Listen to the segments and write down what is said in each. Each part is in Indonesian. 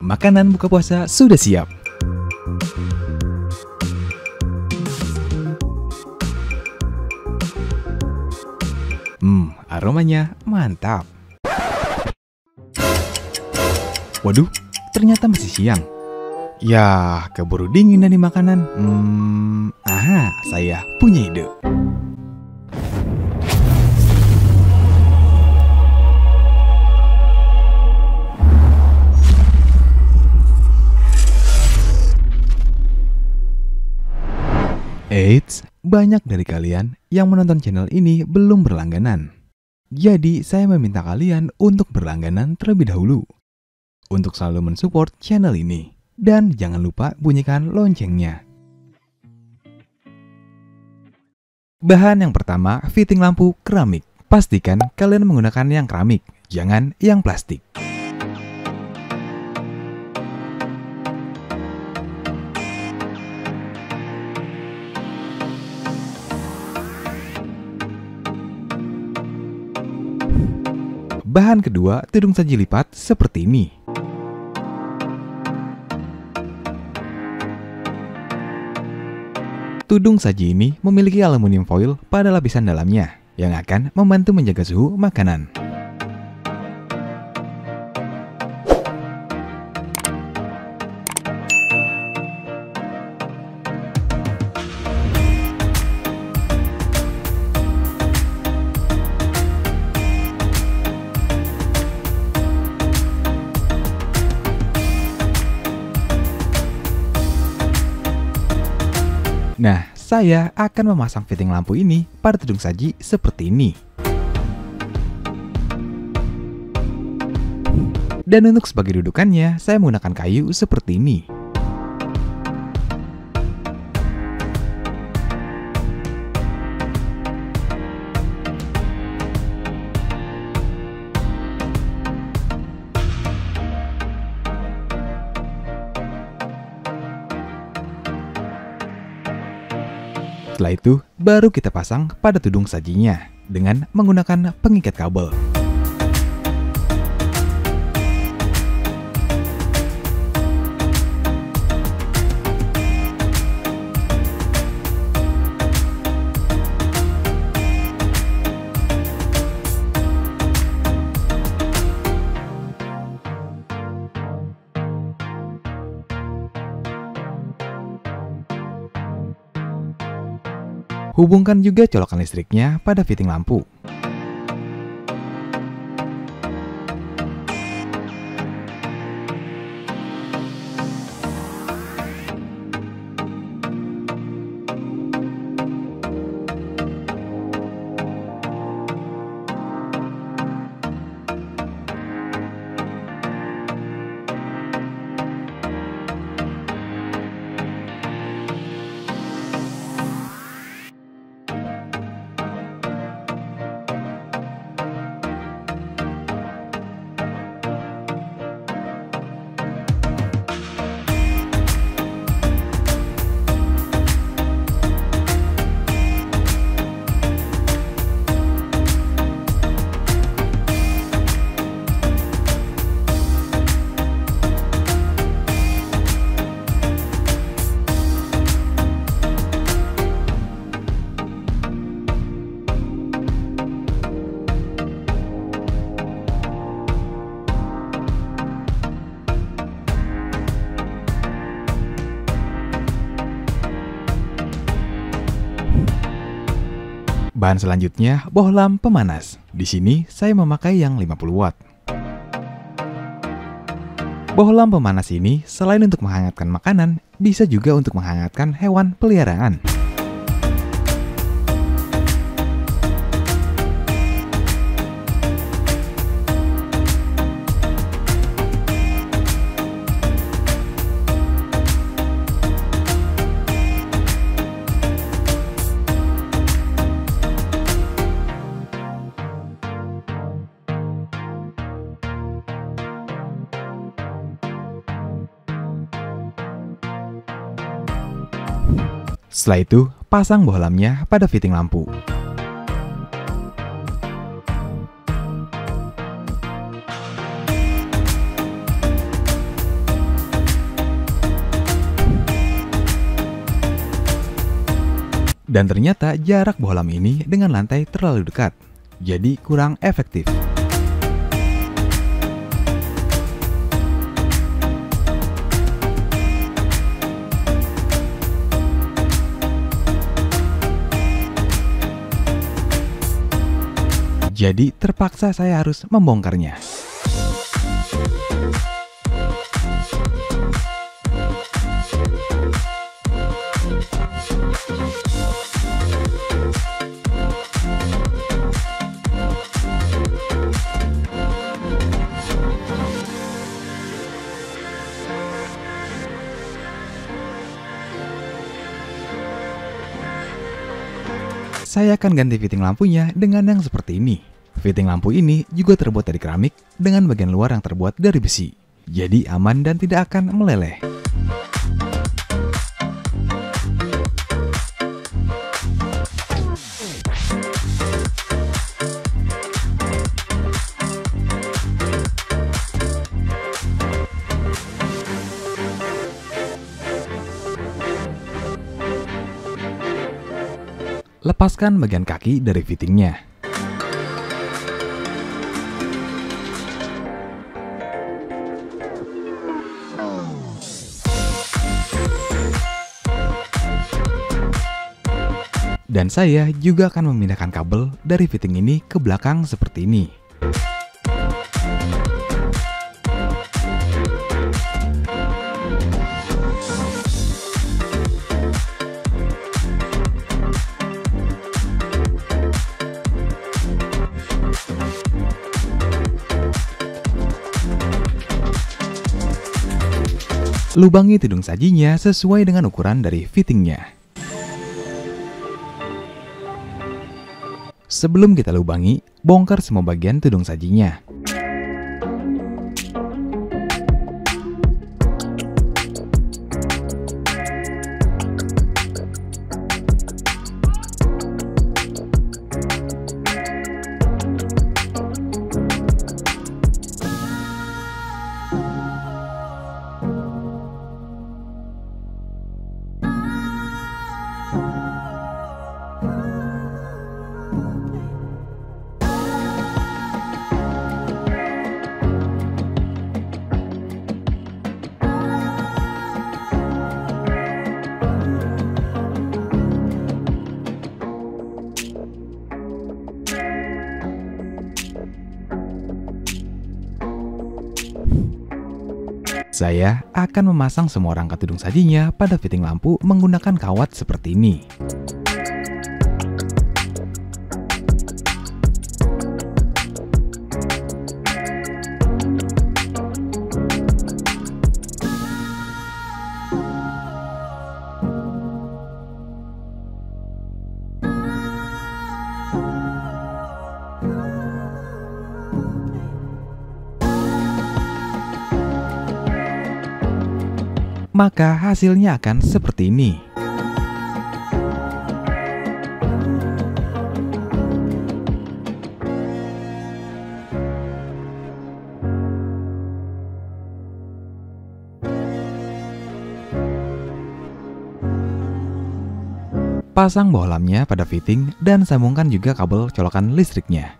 Makanan buka puasa sudah siap. Hmm, aromanya mantap. Waduh, ternyata masih siang. Ya, keburu dingin nih makanan. Hmm, aha, saya punya ide. Banyak dari kalian yang menonton channel ini belum berlangganan. Jadi, saya meminta kalian untuk berlangganan terlebih dahulu. Untuk selalu mensupport channel ini. Dan jangan lupa bunyikan loncengnya. Bahan yang pertama, fitting lampu keramik. Pastikan kalian menggunakan yang keramik, jangan yang plastik. Bahan kedua, tudung saji lipat seperti ini. Tudung saji ini memiliki aluminium foil pada lapisan dalamnya yang akan membantu menjaga suhu makanan. Nah, saya akan memasang fitting lampu ini pada tudung saji seperti ini. Dan untuk sebagai dudukannya, saya menggunakan kayu seperti ini. Setelah itu, baru kita pasang pada tudung sajinya dengan menggunakan pengikat kabel. Hubungkan juga colokan listriknya pada fitting lampu. Bahan selanjutnya, bohlam pemanas. Di sini saya memakai yang 50 watt. Bohlam pemanas ini selain untuk menghangatkan makanan, bisa juga untuk menghangatkan hewan peliharaan. Setelah itu, pasang bohlamnya pada fitting lampu. Dan ternyata jarak bohlam ini dengan lantai terlalu dekat, jadi kurang efektif. Jadi terpaksa saya harus membongkarnya. Saya akan ganti fitting lampunya dengan yang seperti ini. Fitting lampu ini juga terbuat dari keramik dengan bagian luar yang terbuat dari besi. Jadi aman dan tidak akan meleleh. Lepaskan bagian kaki dari fittingnya. Dan saya juga akan memindahkan kabel dari fitting ini ke belakang seperti ini. Lubangi tudung sajinya sesuai dengan ukuran dari fittingnya. Sebelum kita lubangi, bongkar semua bagian tudung sajinya. Saya akan memasang semua rangka tudung sajinya pada fitting lampu menggunakan kawat seperti ini. Maka hasilnya akan seperti ini. Pasang bohlamnya pada fitting dan sambungkan juga kabel colokan listriknya.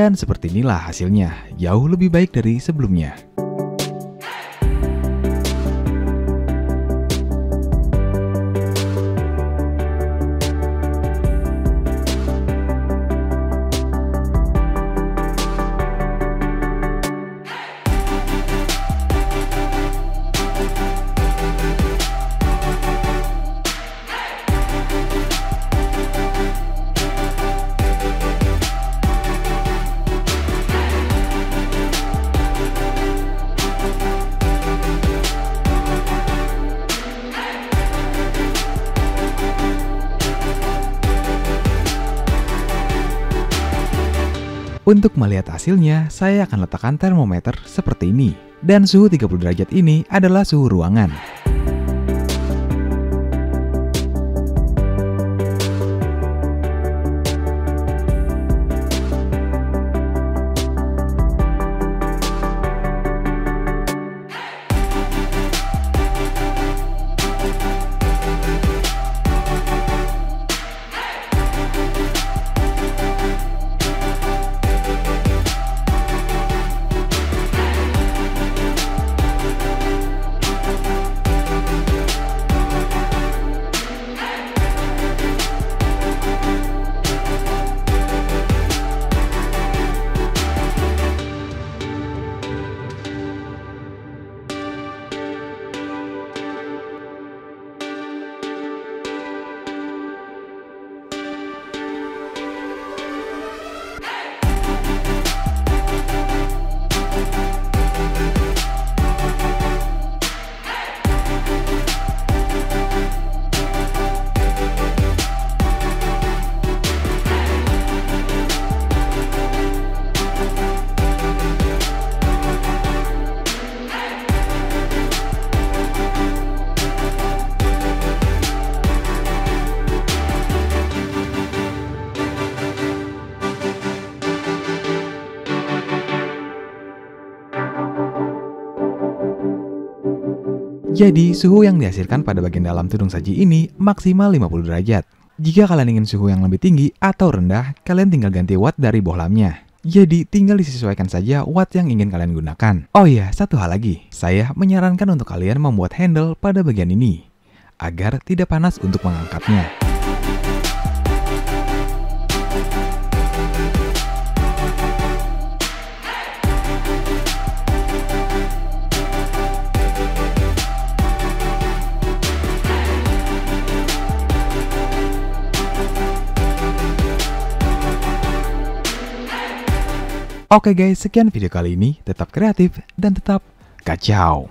Dan seperti inilah hasilnya, jauh lebih baik dari sebelumnya. Untuk melihat hasilnya, saya akan letakkan termometer seperti ini. Dan suhu 30 derajat ini adalah suhu ruangan. Jadi, suhu yang dihasilkan pada bagian dalam tudung saji ini maksimal 50 derajat. Jika kalian ingin suhu yang lebih tinggi atau rendah, kalian tinggal ganti watt dari bohlamnya. Jadi, tinggal disesuaikan saja watt yang ingin kalian gunakan. Oh iya, satu hal lagi. Saya menyarankan untuk kalian membuat handle pada bagian ini, agar tidak panas untuk mengangkatnya. Oke guys, sekian video kali ini. Tetap kreatif dan tetap kacau.